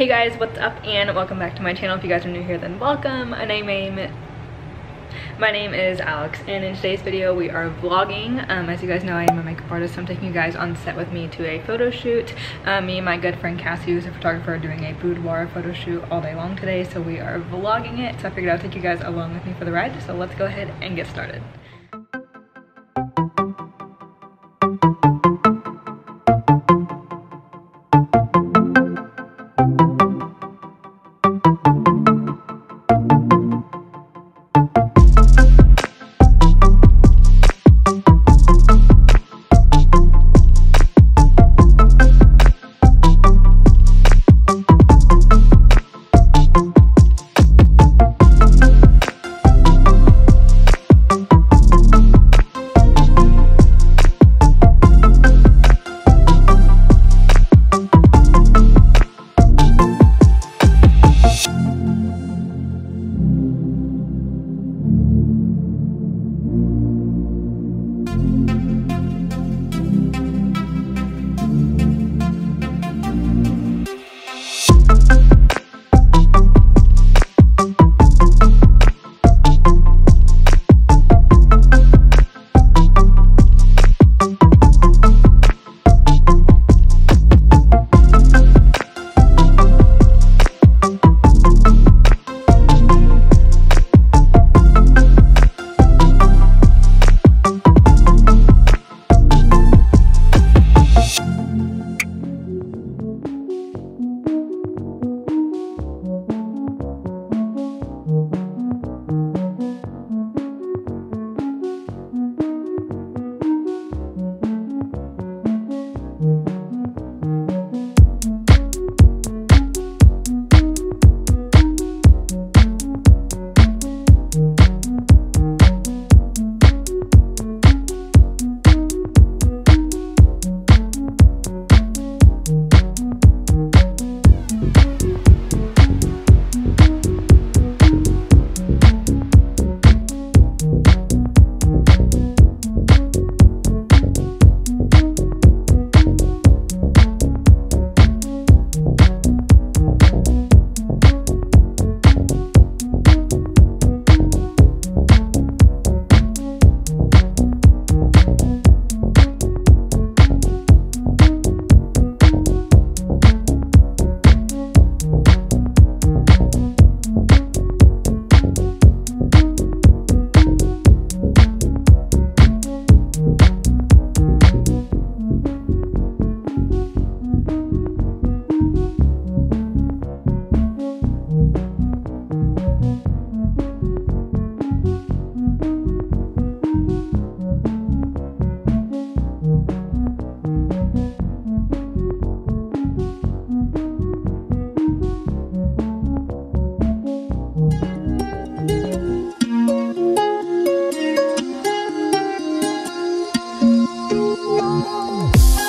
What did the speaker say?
Hey guys, what's up and welcome back to my channel. If you guys are new here, then welcome. My name, my name is Alex and in today's video we are vlogging. Um, as you guys know, I am a makeup artist, so I'm taking you guys on set with me to a photo shoot. Um, me and my good friend Cassie, who's a photographer, are doing a boudoir photo shoot all day long today, so we are vlogging it. So I figured I'd take you guys along with me for the ride, so let's go ahead and get started. Oh,